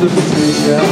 the Patricia